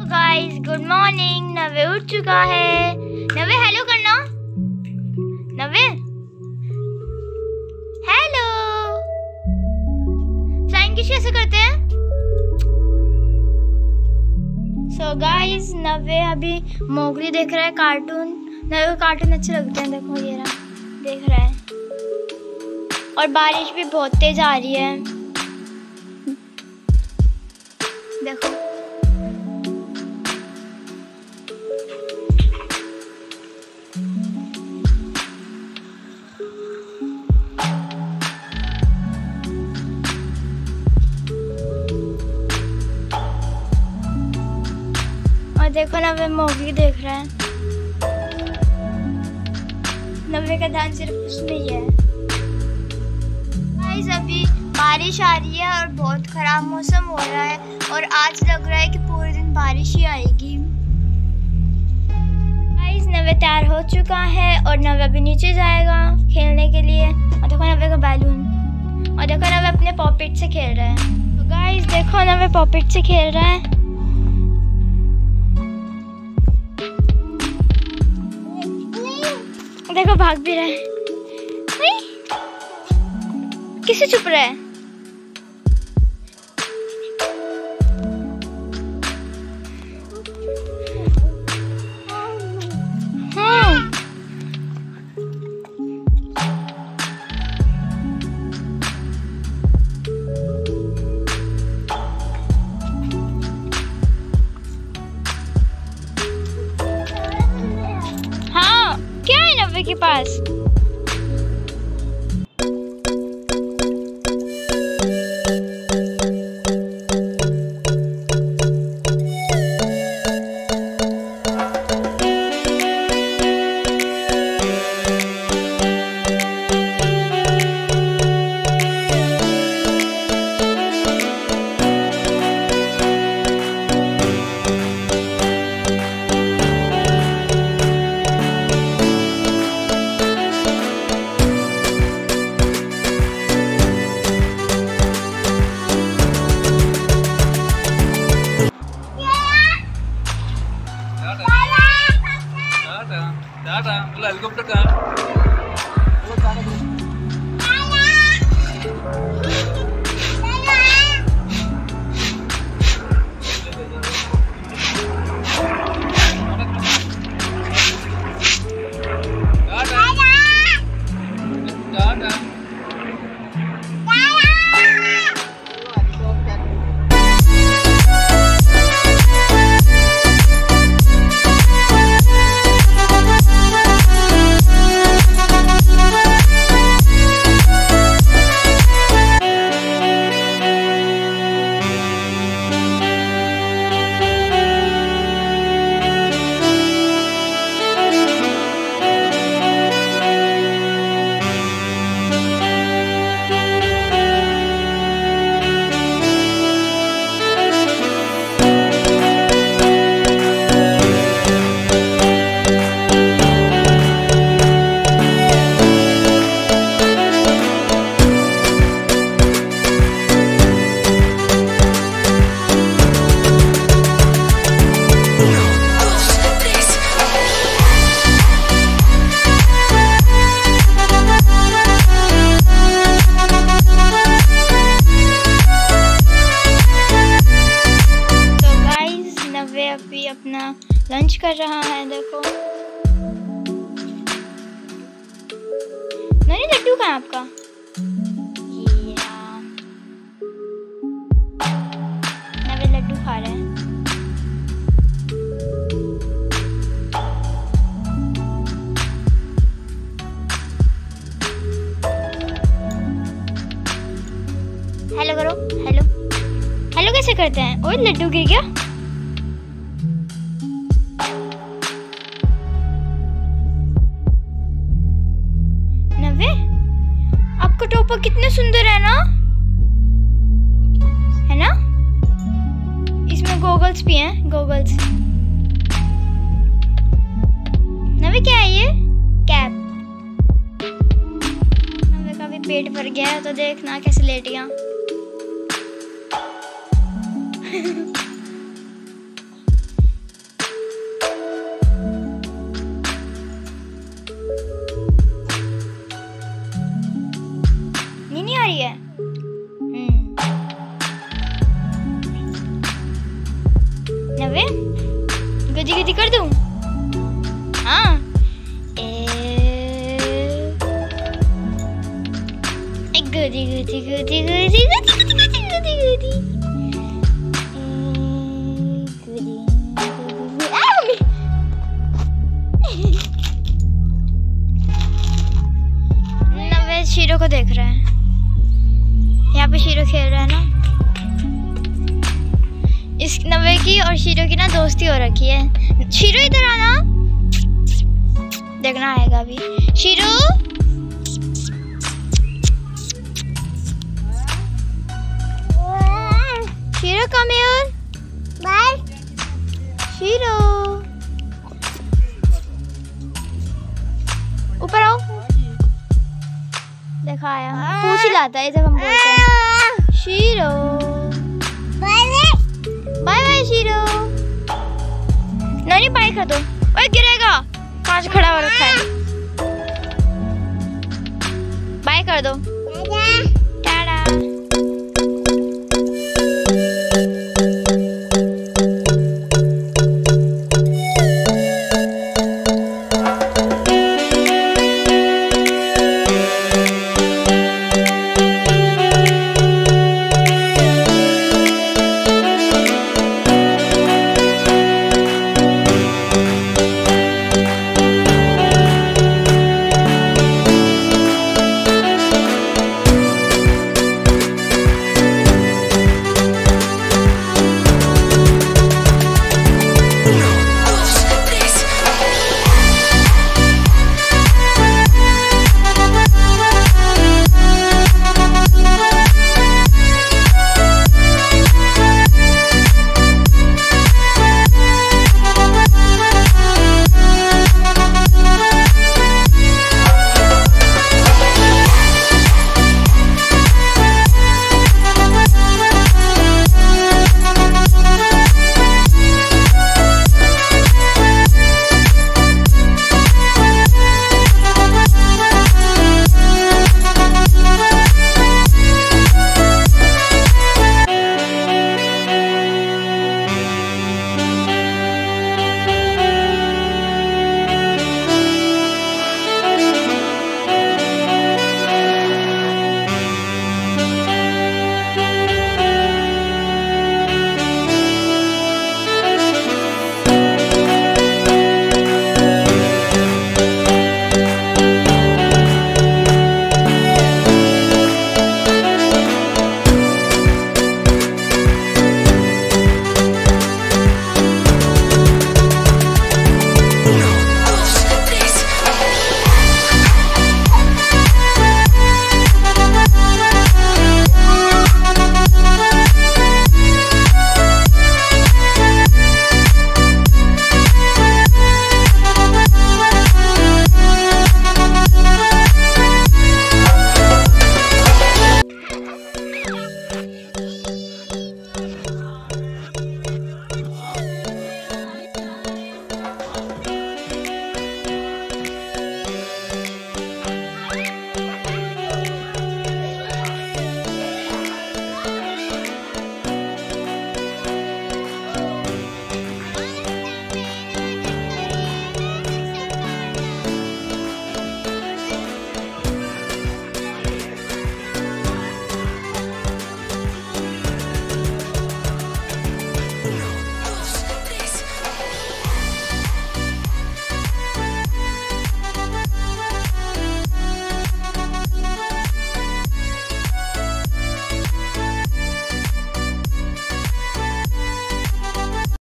Guys good morning नवे उठ चुका है। नवे हेलो करना। नवे। हेलो फ्लाइंग किस कैसे करते हैं? सो गाइस नवे अभी मोगली देख रहा है कार्टून नवे कार्टून अच्छे लगते हैं, देखो ये रहा। देख रहा है। और बारिश भी बहुत तेज आ रही है। देखो। देखो नवे मोगी देख रहा है। नवे का ध्यान सिर्फ़ उसमें ही है। गाइस अभी बारिश आ रही है और बहुत खराब मौसम हो रहा है और आज लग रहा है कि पूरे दिन बारिश ही आएगी। गाइस नवे तैयार हो चुका है और नवे अभी नीचे जाएगा खेलने के लिए। और देखो नवे का बैलून। और देखो नवे अपने पॉकेट से खेल रहा है। तो गाइस देखो नवे पॉकेट से खेल रहा है। देखो भाग भी रहे है। किसे छुप रहे हाँ? Paz. कर रहा है, देखो। नहीं लड्डू कहाँ आपका? खा रहे हैं। हेलो करो हेलो हेलो कैसे करते हैं? ओए, लड्डू गिर गया। कितने सुंदर है ना? है ना? इसमें गोगल्स भी हैं गोगल्स नवे क्या है ये? कैप नवे का भी पेट भर गया है तो देखना कैसे लेट गया। goody, goody, goody, goody, goody, goody, goody. Goody, Shiro को देख रहे हैं। यहाँ पे शीरो खेल रहा है ना? इस नवे की और शीरो की ना दोस्ती हो रखी है। शीरो इधर आना देखना आएगा अभी। शीरो! शीरो कम हियर बाय शीरो ऊपर आओ। देखा आया। पूछ ही लाता है जब हम बोलते हैं। शीरो बाय बाय शीरो नहीं बाय कर दो। ओए गिरेगा। कांच खड़ा हो रखा है। बाय कर दो।